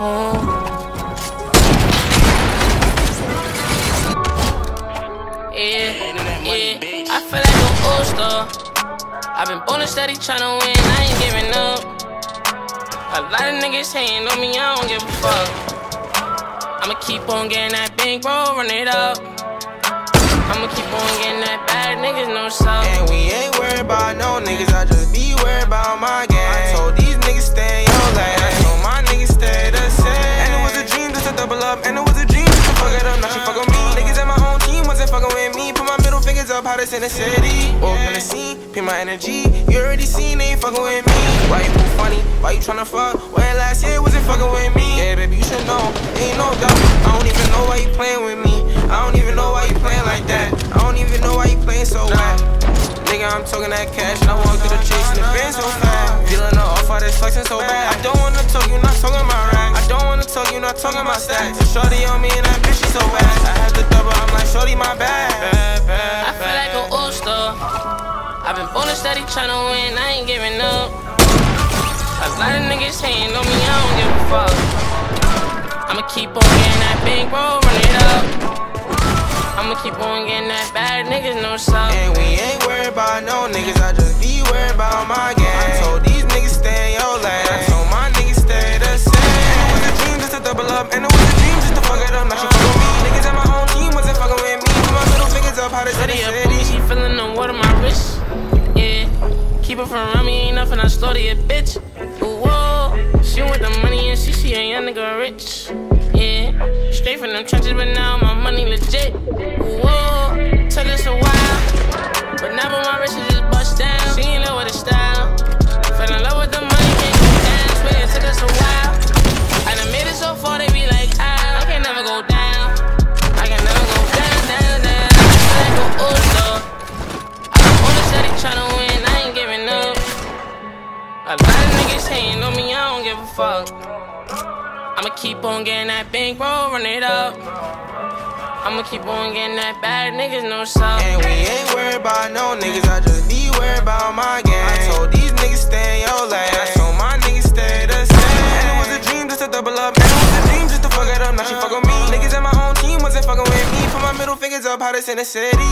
Yeah, yeah. I feel like an All Star. I've been bowling steady tryna win. I ain't giving up. A lot of niggas hating on me. I don't give a fuck. I'ma keep on getting that big bro. Run it up. I'ma keep on getting that bad. Niggas no suck. And we ain't worried about no up, hottest in the city. Walk in the scene, pay my energy. You already seen, they ain't fucking with me. Why you move funny? Why you tryna fuck? When last year wasn't fucking with me. Yeah, baby, you should know. Ain't no doubt. I don't even know why you playing with me. I don't even know why you playing like that. I don't even know why you playing so bad. Nigga, I'm talking that cash, and I walk through the chase and the van so fast. Feeling off, all this flexing so bad. I don't wanna talk, you not talking my racks. I don't wanna talk, you not talking my stacks. Shorty on me, and that bitch is so bad. I had to double, I'm like, Shorty, steady tryna win, I ain't giving up. A lot of niggas hating on me, I don't give a fuck. I'ma keep on getting that bank, bro, run it up. I'ma keep on getting that bad niggas, no suck. And we ain't worried about no niggas, I just be worried about my gang. I told these niggas stay in your lane. I told my niggas stay the same. And it was a dream just to double up, and it was a dream just to fuck it up. Now she fuck with me. Niggas in my own team wasn't fucking with me. Put my middle fingers up, how to Shorty city up city. on me, she feeling the water my wrist. Her from me, ain't nothing. I slaughter a bitch. Whoa, she want the money and she see a young nigga rich. Yeah, straight from them trenches, but now my money legit. Whoa, A lot of niggas hating on me, I don't give a fuck. I'ma keep on getting that bank, bro, run it up. I'ma keep on getting that bad niggas, no suck. And we ain't worried about no niggas, I just be worried about my gang. I told these niggas stay in your lane. I told my niggas stay the same. And it was a dream just to double up, and it was a dream just to fuck it up. Now she fuck with me. Niggas in my own team wasn't fucking with me. Put my middle fingers up, hottest in the city.